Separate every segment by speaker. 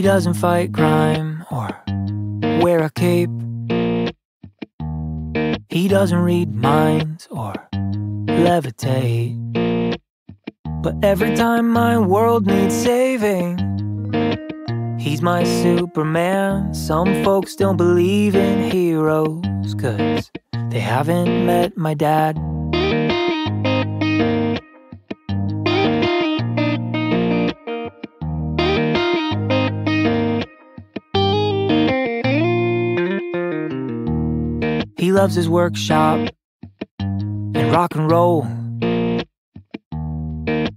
Speaker 1: doesn't fight crime or wear a cape. He doesn't read minds or levitate. But every time my world needs saving, he's my Superman. Some folks don't believe in heroes, cause they haven't met my dad. He loves his workshop and rock and roll.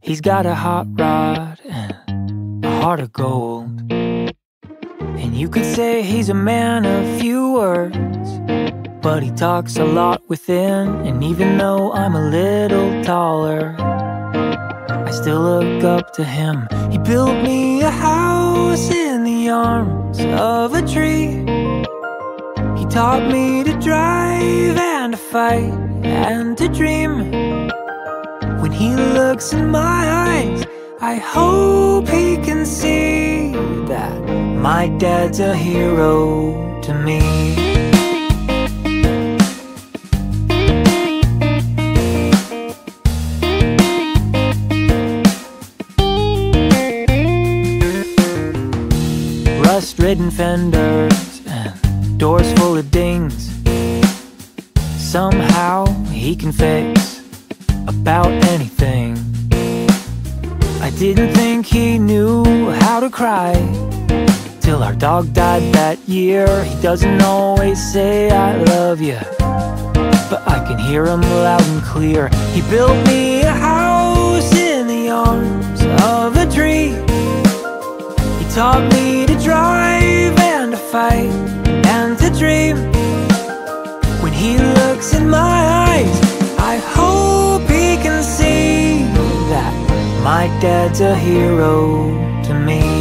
Speaker 1: He's got a hot rod and a heart of gold. And you could say he's a man of few words, but he talks a lot within. And even though I'm a little taller, I still look up to him. He built me a house in the arms of a tree. Taught me to drive and to fight and to dream. When he looks in my eyes, I hope he can see that my dad's a hero to me. Rust ridden fenders and doors full of dings. Somehow he can fix about anything. I didn't think he knew how to cry till our dog died that year. He doesn't always say I love you, but I can hear him loud and clear. He built me a house looks in my eyes, I hope he can see that my dad's a hero to me.